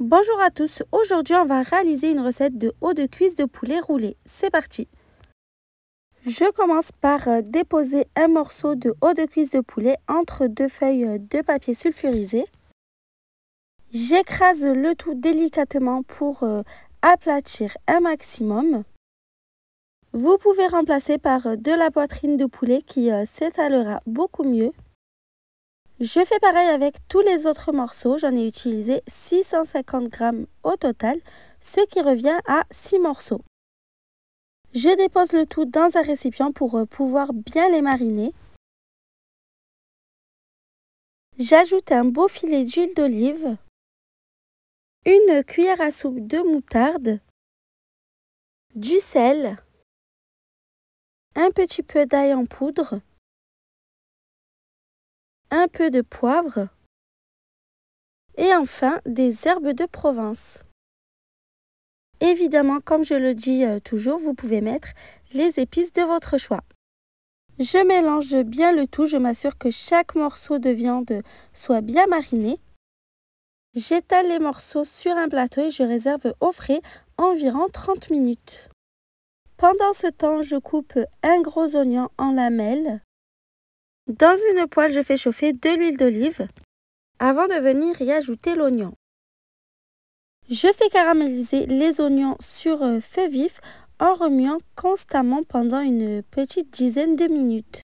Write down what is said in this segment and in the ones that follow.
Bonjour à tous, aujourd'hui on va réaliser une recette de haut de cuisse de poulet roulé. C'est parti Je commence par euh, déposer un morceau de haut de cuisse de poulet entre deux feuilles euh, de papier sulfurisé. J'écrase le tout délicatement pour euh, aplatir un maximum. Vous pouvez remplacer par de la poitrine de poulet qui s'étalera beaucoup mieux. Je fais pareil avec tous les autres morceaux. J'en ai utilisé 650 grammes au total, ce qui revient à 6 morceaux. Je dépose le tout dans un récipient pour euh, pouvoir bien les mariner. J'ajoute un beau filet d'huile d'olive, une cuillère à soupe de moutarde, du sel, un petit peu d'ail en poudre, un peu de poivre et enfin des herbes de Provence. Évidemment, comme je le dis euh, toujours, vous pouvez mettre les épices de votre choix. Je mélange bien le tout, je m'assure que chaque morceau de viande soit bien mariné. J'étale les morceaux sur un plateau et je réserve au frais environ 30 minutes. Pendant ce temps, je coupe un gros oignon en lamelles dans une poêle, je fais chauffer de l'huile d'olive avant de venir y ajouter l'oignon. Je fais caraméliser les oignons sur euh, feu vif en remuant constamment pendant une petite dizaine de minutes.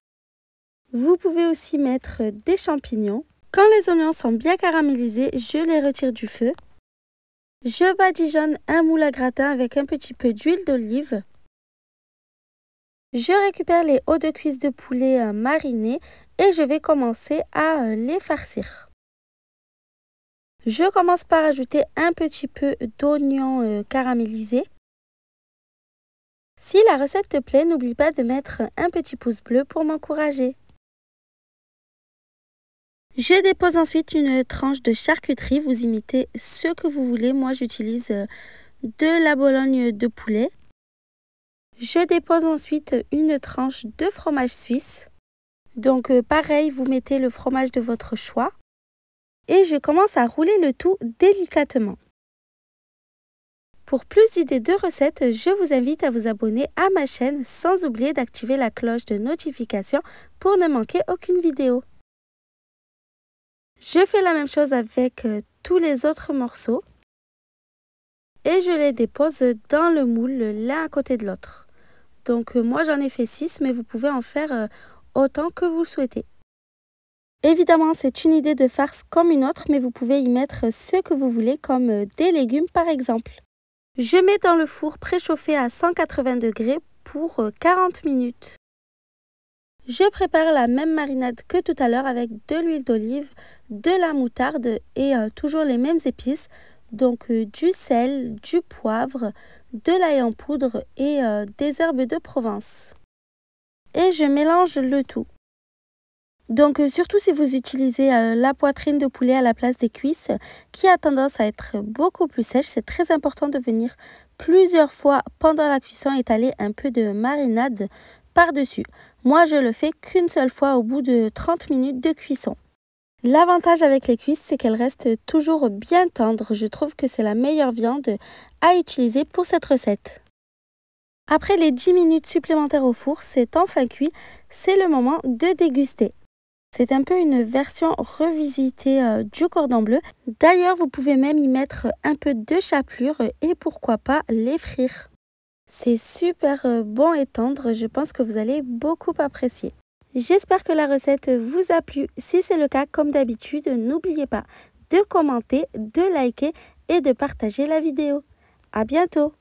Vous pouvez aussi mettre des champignons. Quand les oignons sont bien caramélisés, je les retire du feu. Je badigeonne un moule à gratin avec un petit peu d'huile d'olive. Je récupère les hauts de cuisse de poulet euh, marinés et je vais commencer à euh, les farcir. Je commence par ajouter un petit peu d'oignon euh, caramélisé. Si la recette te plaît, n'oublie pas de mettre un petit pouce bleu pour m'encourager. Je dépose ensuite une tranche de charcuterie. Vous imitez ce que vous voulez. Moi, j'utilise de la bologne de poulet. Je dépose ensuite une tranche de fromage suisse. Donc euh, pareil, vous mettez le fromage de votre choix. Et je commence à rouler le tout délicatement. Pour plus d'idées de recettes, je vous invite à vous abonner à ma chaîne sans oublier d'activer la cloche de notification pour ne manquer aucune vidéo. Je fais la même chose avec euh, tous les autres morceaux et je les dépose dans le moule l'un à côté de l'autre. Donc euh, moi j'en ai fait 6, mais vous pouvez en faire euh, autant que vous souhaitez. Évidemment, c'est une idée de farce comme une autre, mais vous pouvez y mettre ce que vous voulez, comme euh, des légumes par exemple. Je mets dans le four préchauffé à 180 degrés pour 40 minutes. Je prépare la même marinade que tout à l'heure avec de l'huile d'olive, de la moutarde et toujours les mêmes épices donc euh, du sel, du poivre, de l'ail en poudre et euh, des herbes de Provence. Et je mélange le tout. Donc euh, surtout si vous utilisez la poitrine de poulet à la place des cuisses qui a tendance à être beaucoup plus sèche, c'est très important de venir plusieurs fois pendant la cuisson étaler un peu de marinade par-dessus. Moi je le fais qu'une seule fois au bout de 30 minutes de cuisson. L'avantage avec les cuisses, c'est qu'elles restent toujours bien tendres. Je trouve que c'est la meilleure viande à utiliser pour cette recette. Après les 10 minutes supplémentaires au four, c'est enfin cuit. C'est le moment de déguster. C'est un peu une version revisitée euh, du cordon bleu. D'ailleurs, vous pouvez même y mettre un peu de chapelure et pourquoi pas les frire. C'est super euh, bon et tendre, je pense que vous allez beaucoup apprécier. J'espère que la recette vous a plu. Si c'est le cas, comme d'habitude, n'oubliez pas de commenter, de liker et de partager la vidéo. À bientôt